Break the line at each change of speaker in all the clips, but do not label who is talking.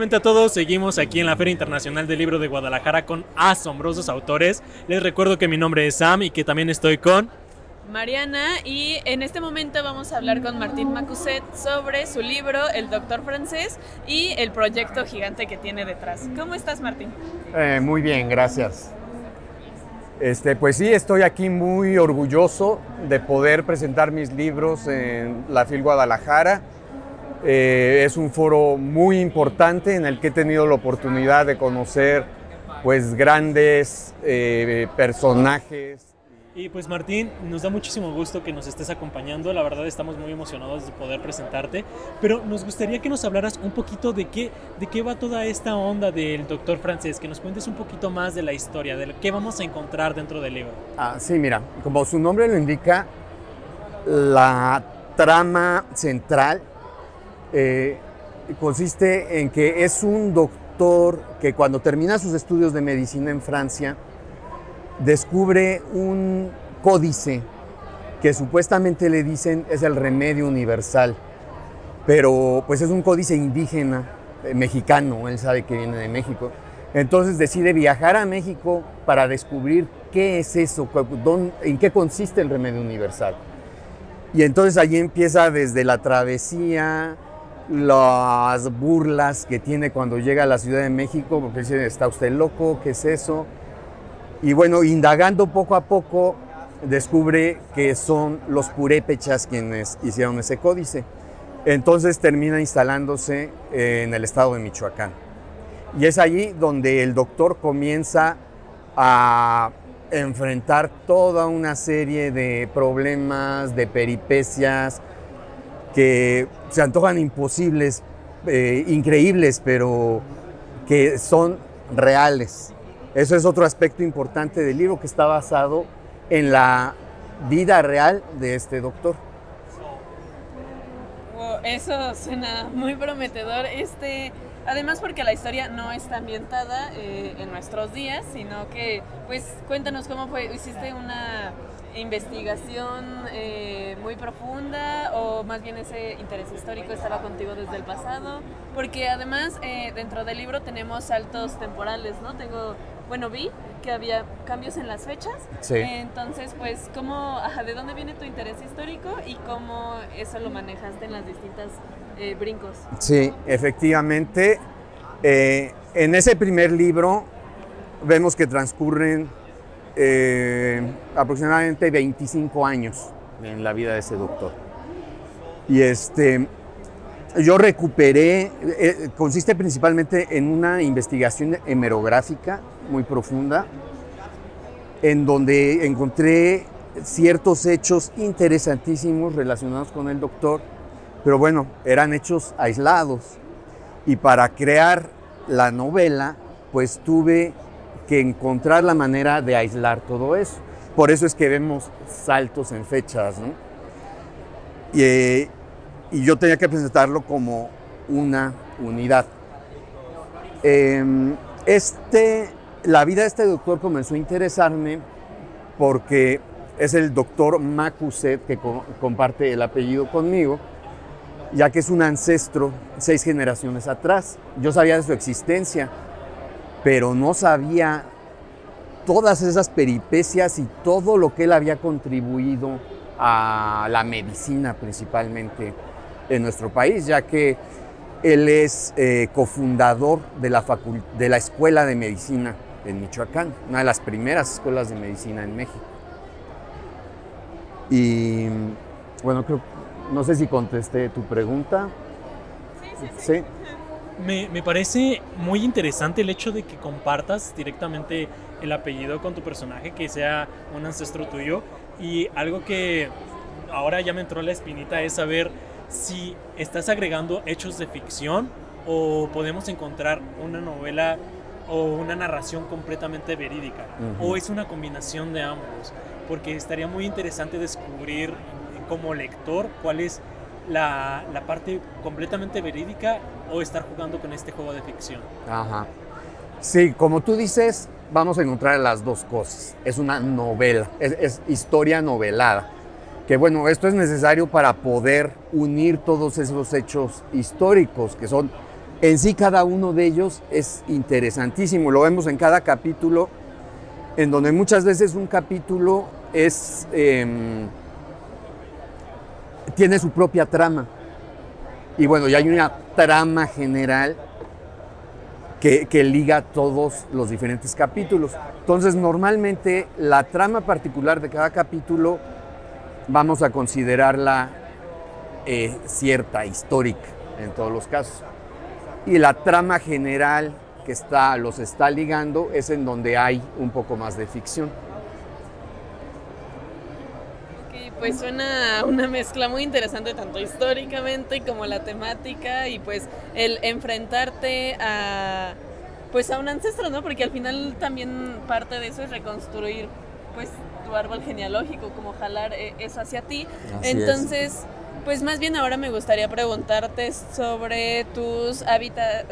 Nuevamente a todos, seguimos aquí en la Feria Internacional del Libro de Guadalajara con asombrosos autores. Les recuerdo que mi nombre es Sam y que también estoy con...
Mariana y en este momento vamos a hablar con Martín Macuset sobre su libro El Doctor Francés y el proyecto gigante que tiene detrás. ¿Cómo estás Martín?
Eh, muy bien, gracias. Este, pues sí, estoy aquí muy orgulloso de poder presentar mis libros en la FIL Guadalajara. Eh, es un foro muy importante en el que he tenido la oportunidad de conocer pues grandes eh, personajes.
Y pues Martín, nos da muchísimo gusto que nos estés acompañando, la verdad estamos muy emocionados de poder presentarte, pero nos gustaría que nos hablaras un poquito de qué, de qué va toda esta onda del doctor francés, que nos cuentes un poquito más de la historia, de qué vamos a encontrar dentro del libro.
Ah, sí, mira, como su nombre lo indica, la trama central eh, consiste en que es un doctor que cuando termina sus estudios de medicina en Francia, descubre un códice que supuestamente le dicen es el remedio universal, pero pues es un códice indígena, eh, mexicano, él sabe que viene de México. Entonces decide viajar a México para descubrir qué es eso, en qué consiste el remedio universal. Y entonces allí empieza desde la travesía, las burlas que tiene cuando llega a la Ciudad de México, porque dice, está usted loco, ¿qué es eso? Y bueno, indagando poco a poco, descubre que son los purépechas quienes hicieron ese códice. Entonces termina instalándose en el estado de Michoacán. Y es allí donde el doctor comienza a enfrentar toda una serie de problemas, de peripecias que se antojan imposibles, eh, increíbles, pero que son reales. Eso es otro aspecto importante del libro que está basado en la vida real de este doctor.
eso suena muy prometedor. Este, además porque la historia no está ambientada eh, en nuestros días, sino que, pues, cuéntanos cómo fue. Hiciste una investigación eh, muy profunda o más bien ese interés histórico estaba contigo desde el pasado? Porque además eh, dentro del libro tenemos saltos temporales, ¿no? Tengo, bueno, vi que había cambios en las fechas.
Sí.
Entonces, pues, ¿cómo, ¿de dónde viene tu interés histórico y cómo eso lo manejaste en las distintas eh, brincos?
Sí, efectivamente. en ese primer libro vemos que transcurren eh, aproximadamente 25 años en la vida de ese doctor. Y este, yo recuperé, eh, consiste principalmente en una investigación hemerográfica muy profunda, en donde encontré ciertos hechos interesantísimos relacionados con el doctor, pero bueno, eran hechos aislados. Y para crear la novela, pues tuve que encontrar la manera de aislar todo eso. Por eso es que vemos saltos en fechas, eh, y yo tenía que presentarlo como una unidad. Em, este, la vida de este doctor comenzó a interesarme porque es el doctor Macuset que comparte el apellido conmigo, ya que es un ancestro seis generaciones atrás. Yo sabía de su existencia, pero no sabía todas esas peripecias y todo lo que él había contribuido a la medicina principalmente en nuestro país, ya que él es eh, cofundador de la, de la Escuela de Medicina en Michoacán, una de las primeras escuelas de medicina en México. Y bueno, creo, no sé si contesté tu pregunta.
Sí, sí, sí. ¿Sí?
Me, parece muy interesante el hecho de que compartas directamente el apellido con tu personaje, que sea un ancestro tuyo. Y algo que ahora ya me entró la espinita es saber si estás agregando hechos de ficción o podemos encontrar una novela o una narración completamente verídica. O es una combinación de ambos. Porque estaría muy interesante descubrir como lector cuál es la, parte completamente verídica o estar jugando con este juego de ficción.
Ajá. Sí, como tú dices, vamos a encontrar las dos cosas. Es una novela, es, es historia novelada. Que bueno, esto es necesario para poder unir todos esos hechos históricos que son en sí cada uno de ellos es interesantísimo. Lo vemos en cada capítulo, en donde muchas veces un capítulo es, em, tiene su propia trama. Y bueno, ya hay una trama general que, que, liga todos los diferentes capítulos. Entonces, normalmente la trama particular de cada capítulo vamos a considerarla eh, cierta, histórica, en todos los casos. Y la trama general que está, los está ligando es en donde hay un poco más de ficción.
Pues suena una mezcla muy interesante tanto históricamente como la temática y pues el enfrentarte a pues a un ancestro, ¿no? Porque al final también parte de eso es reconstruir pues tu árbol genealógico, como jalar eh, eso hacia ti. Entonces, pues más bien ahora me gustaría preguntarte sobre tus,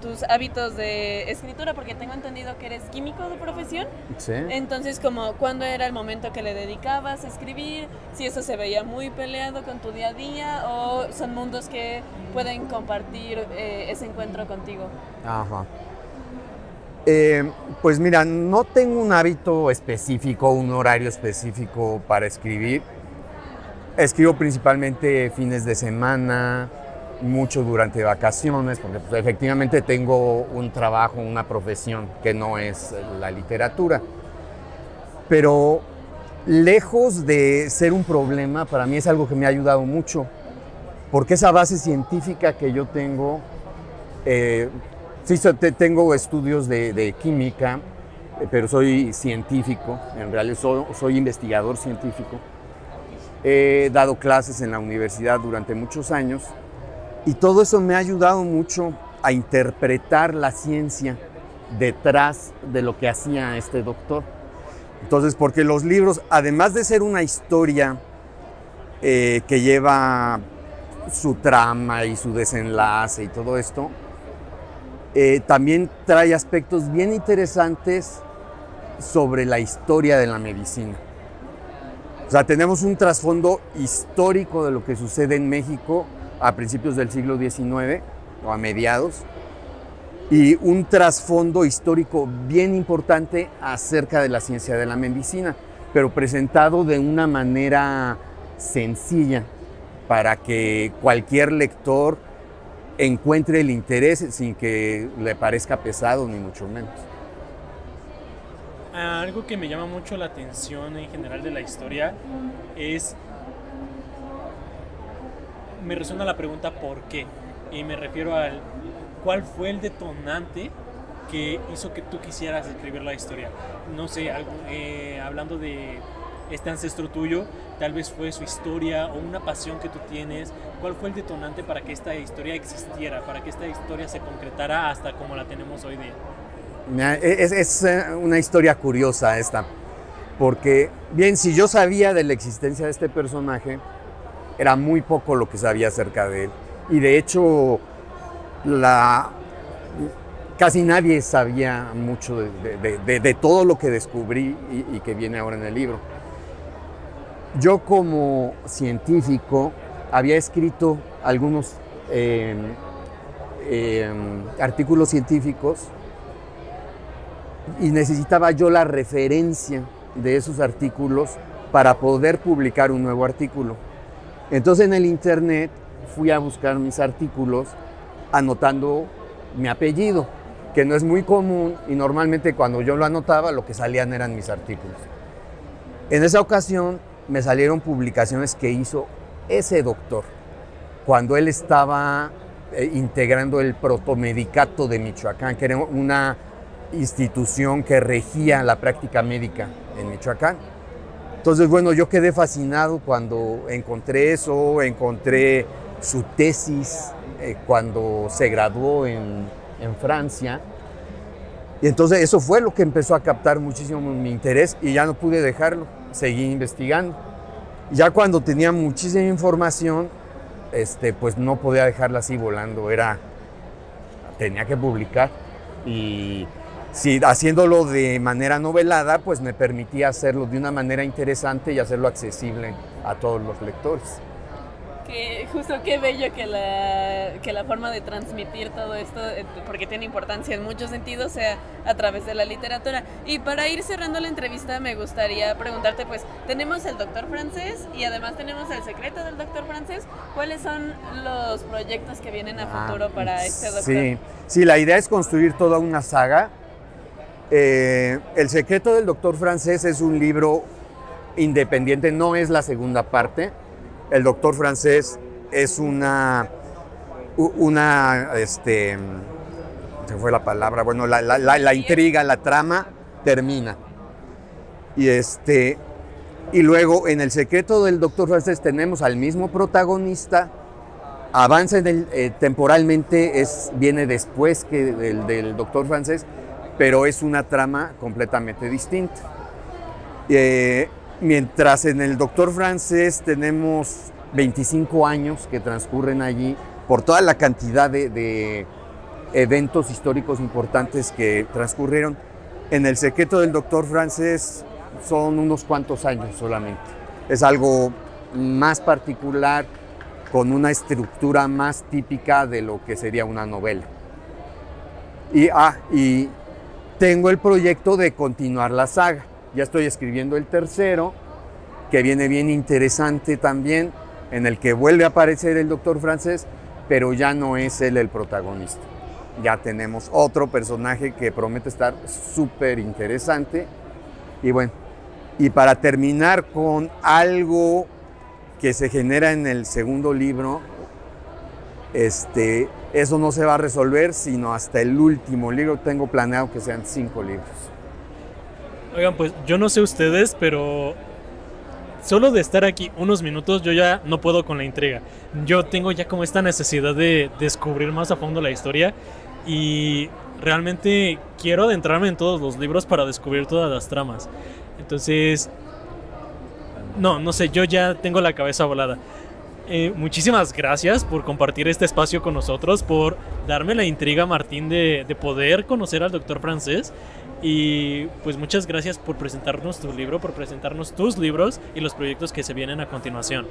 tus hábitos de escritura, porque tengo entendido que eres químico de profesión.
Sí.
Entonces, como cuándo era el momento que le dedicabas a escribir, si eso se veía muy peleado con tu día a día o son mundos que pueden compartir eh, ese encuentro contigo.
Ajá. Eh, pues mira, no tengo un hábito específico, un horario específico para escribir Escribo principalmente fines de semana, mucho durante vacaciones, porque pues, efectivamente tengo un trabajo, una profesión que no es la literatura. Pero lejos de ser un problema, para mí es algo que me ha ayudado mucho, porque esa base científica que yo tengo, eh, sí, tengo estudios de, química, eh, pero soy científico, en realidad soy investigador científico. He dado clases en la universidad durante muchos años y todo eso me ha ayudado mucho a interpretar la ciencia detrás de lo que hacía este doctor. Entonces, porque los libros, además de ser una historia eh, que lleva su trama y su desenlace y todo esto, eh, también trae aspectos bien interesantes sobre la historia de la medicina. O sea, tenemos un trasfondo histórico de lo que sucede en México a principios del siglo XIX o a mediados y un trasfondo histórico bien importante acerca de la ciencia de la medicina, pero presentado de una manera sencilla para que cualquier lector encuentre el interés sin que le parezca pesado ni mucho menos.
Algo que me llama mucho la atención en general de la historia es... Me resuena la pregunta ¿por qué? Y me refiero al cuál fue el detonante que hizo que tú quisieras escribir la historia. No sé, eh, hablando de este ancestro tuyo, tal vez fue su historia o una pasión que tú tienes. ¿Cuál fue el detonante para que esta historia existiera, para que esta historia se concretara hasta como la tenemos hoy día?
Es, eh, una historia curiosa esta, porque bien, si yo sabía de la existencia de este personaje, era muy poco lo que sabía acerca de él. Y de hecho, la, casi nadie sabía mucho de, todo lo que descubrí y, que viene ahora en el libro. Yo como científico había escrito algunos em, em, artículos científicos y necesitaba yo la referencia de esos artículos para poder publicar un nuevo artículo. Entonces en el internet fui a buscar mis artículos anotando mi apellido, que no es muy común y normalmente cuando yo lo anotaba lo que salían eran mis artículos. En esa ocasión me salieron publicaciones que hizo ese doctor cuando él estaba eh, integrando el protomedicato de Michoacán, que era una institución que regía la práctica médica en Michoacán. Entonces, bueno, yo quedé fascinado cuando encontré eso, encontré su tesis eh, cuando se graduó en, en Francia. Y entonces eso fue lo que empezó a captar muchísimo mi interés y ya no pude dejarlo, seguí investigando. Ya cuando tenía muchísima información, este, pues no podía dejarla así volando, era, tenía que publicar. Y si haciéndolo de manera novelada, pues me permitía hacerlo de una manera interesante y hacerlo accesible a todos los lectores.
Que justo qué bello que la, que la forma de transmitir todo esto, eh, porque tiene importancia en muchos sentidos, sea a través de la literatura. Y para ir cerrando la entrevista me gustaría preguntarte, pues tenemos el doctor francés y además tenemos el secreto del doctor francés. ¿Cuáles son los proyectos que vienen a
Ah,
futuro para este doctor?
Sí, sí, la idea es construir toda una saga. Eh, el secreto del doctor francés es un libro independiente, no es la segunda parte. El doctor francés es una, una, este, se fue la palabra, bueno, la, la- la- intriga, la trama termina. Y este, y luego en el secreto del doctor francés tenemos al mismo protagonista, avanza eh, temporalmente, es, viene después que del, del doctor francés, pero es una trama completamente distinta. Eh, mientras en el doctor francés tenemos 25 años que transcurren allí por toda la cantidad de, de eventos históricos importantes que transcurrieron, en el secreto del doctor francés son unos cuantos años solamente. Es algo más particular, con una estructura más típica de lo que sería una novela. Y, ah, y tengo el proyecto de continuar la saga. Ya estoy escribiendo el tercero, que viene bien interesante también, en el que vuelve a aparecer el doctor francés, pero ya no es él el protagonista. Ya tenemos otro personaje que promete estar súper interesante. Y bueno, y para terminar con algo que se genera en el segundo libro, este, eso no se va a resolver sino hasta el último libro. Tengo planeado que sean cinco libros.
Oigan, pues yo no sé ustedes, pero solo de estar aquí unos minutos yo ya no puedo con la intriga. Yo tengo ya como esta necesidad de descubrir más a fondo la historia y realmente quiero adentrarme en todos los libros para descubrir todas las tramas. Entonces, no, no sé, yo ya tengo la cabeza volada. Eh, muchísimas gracias por compartir este espacio con nosotros, por darme la intriga, Martín, de, de poder conocer al doctor francés. Y pues muchas gracias por presentarnos tu libro, por presentarnos tus libros y los proyectos que se vienen a continuación.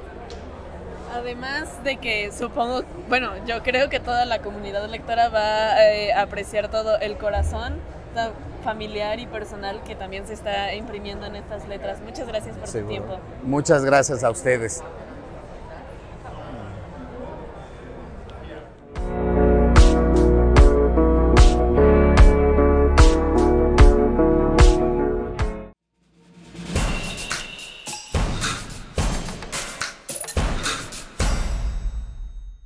Además de que supongo, bueno, yo creo que toda la comunidad lectora va eh, a apreciar todo el corazón tan familiar y personal que también se está imprimiendo en estas letras. Muchas gracias por tu
Seguro.
tiempo.
Muchas gracias a ustedes.